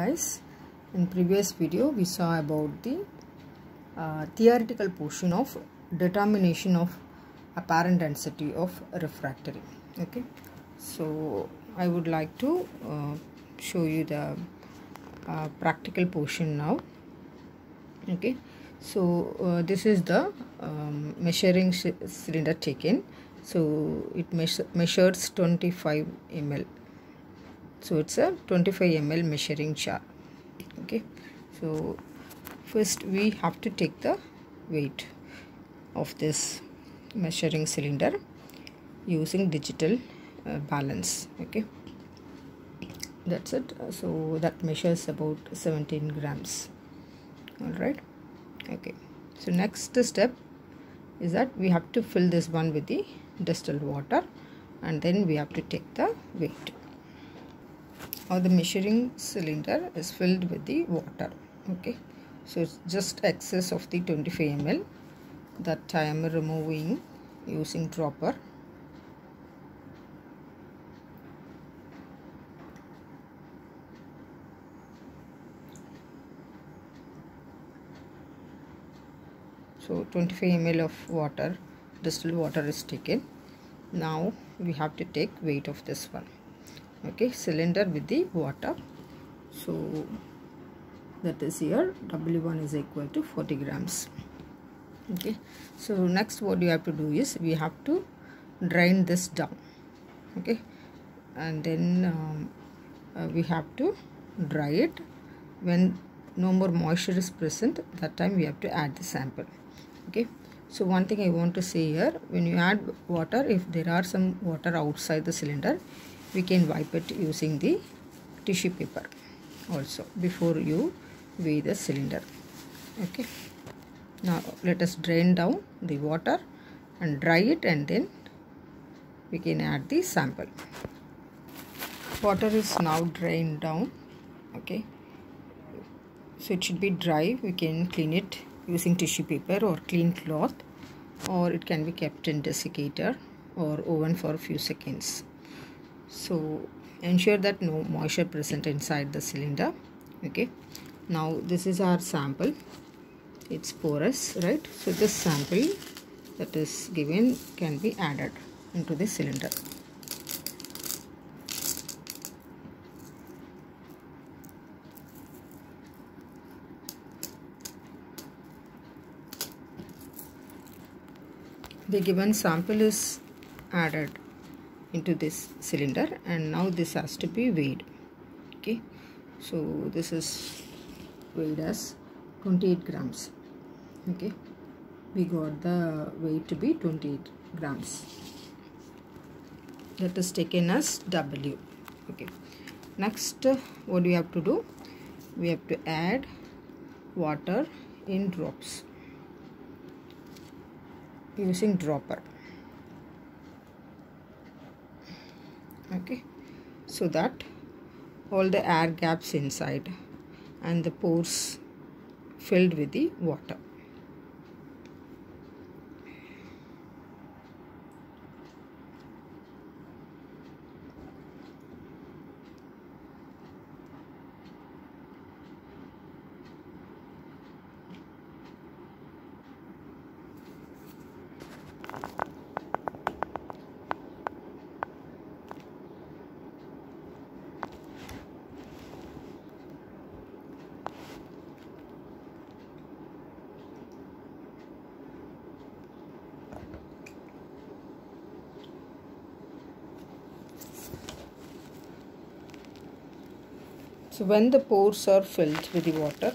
guys in previous video we saw about the uh, theoretical portion of determination of apparent density of refractory okay? So i would like to uh, show you the uh, practical portion now okay? So uh, this is the um, measuring cylinder taken. So it measures measures 25 ml so it's a 25 ml measuring jar okay. So first we have to take the weight of this measuring cylinder using digital uh, balance. Okay. That's it. So that measures about 17 grams. All right. Okay. So next step is that we have to fill this one with the distilled water and then we have to take the weight or the measuring cylinder is filled with the water okay? So it's just excess of the 25 ml that I am removing using dropper. So 25 ml of water distilled water is taken. Now we have to take weight of this one okay cylinder with the water. So that is here. W1 is equal to 40 grams. Okay so next what you have to do is we have to drain this down. Okay and then um, uh, we have to dry it. When no more moisture is present that time we have to add the sample. Okay so one thing i want to say here when you add water if there are some water outside the cylinder we can wipe it using the tissue paper also before you weigh the cylinder. Okay. Now let us drain down the water and dry it and then we can add the sample. Water is now drained down. Okay. So it should be dry. We can clean it using tissue paper or clean cloth or it can be kept in desiccator or oven for a few seconds so ensure that no moisture present inside the cylinder. Okay. Now this is our sample. It's porous right? So this sample that is given can be added into the cylinder. The given sample is added into this cylinder and now this has to be weighed. Okay. So this is weighed as 28 grams. Okay. We got the weight to be 28 grams. That is taken as W. Okay. Next what we have to do? We have to add water in drops. Using dropper okay. So that all the air gaps inside and the pores filled with the water so when the pores are filled with the water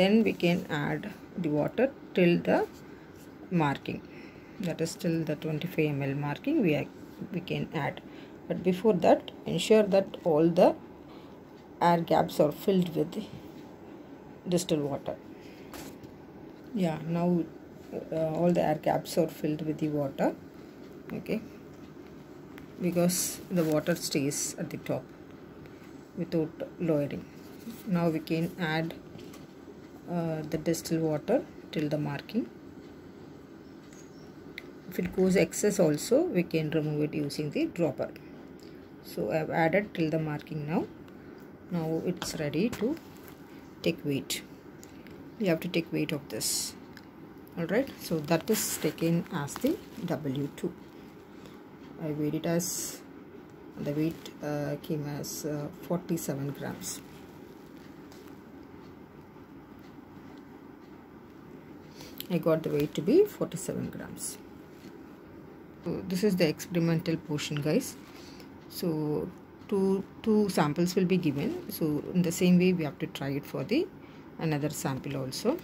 then we can add the water till the marking. That is till the 25 ml marking we, are, we can add. But before that ensure that all the air gaps are filled with distilled water. Yeah now uh, all the air gaps are filled with the water okay? Because the water stays at the top without lowering. Now we can add uh, the distilled water till the marking. If it goes excess also we can remove it using the dropper. So I have added till the marking now. Now it's ready to take weight. You have to take weight of this. Alright so that is taken as the W2 I weighed it as the weight uh, came as uh, 47 grams. I got the weight to be 47 grams. So this is the experimental portion guys. So two two samples will be given. So in the same way we have to try it for the another sample also.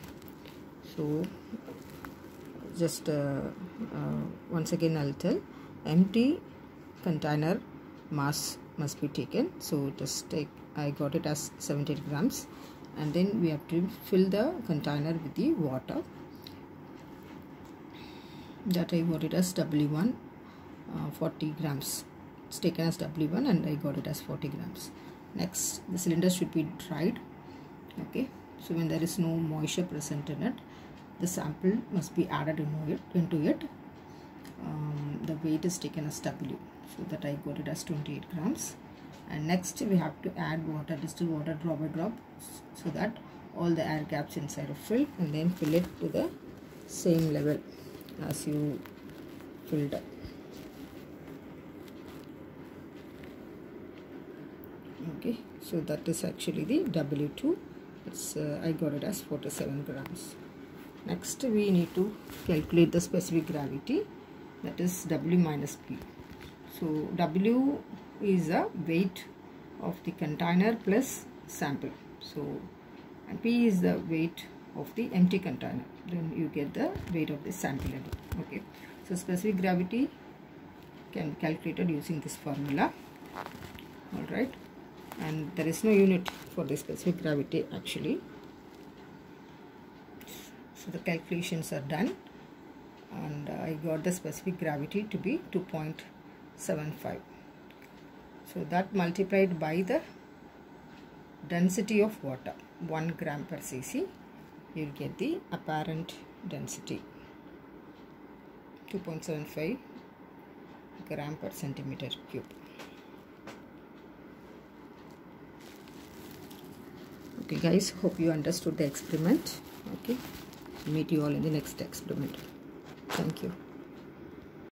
So just uh, uh, once again I'll tell. Empty container mass must be taken. So just take I got it as 70 grams. And then we have to fill the container with the water. That I got it as W1 uh, 40 grams. It's taken as W1 and I got it as 40 grams. Next the cylinder should be dried. Okay. So when there is no moisture present in it the sample must be added into it, into it. Um, the weight is taken as W so that I got it as 28 grams. And next we have to add water distilled water drop by drop so that all the air gaps inside are filled and then fill it to the same level as you filled up. Okay so that is actually the W2 it's uh, I got it as 47 grams. Next we need to calculate the specific gravity that is W minus P so W is the weight of the container plus sample. So and P is the weight of the empty container. Then you get the weight of the sample okay. So specific gravity can be calculated using this formula. All right and there is no unit for the specific gravity actually. So the calculations are done. And I got the specific gravity to be 2.75 so that multiplied by the density of water 1 gram per cc you will get the apparent density. 2.75 gram per centimeter cube. Okay guys hope you understood the experiment. Okay meet you all in the next experiment. Thank you